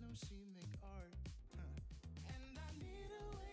no she make art. Huh. And I need a way.